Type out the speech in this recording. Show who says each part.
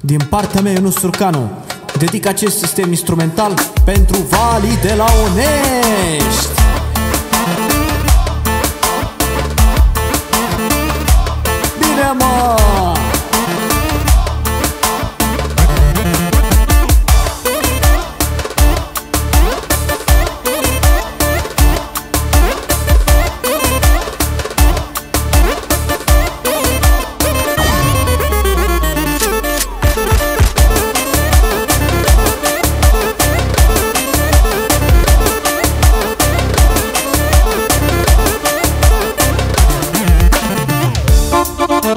Speaker 1: Din partea mea, Ionuț Surcanu, dedic acest sistem instrumental pentru Valii de la Onești.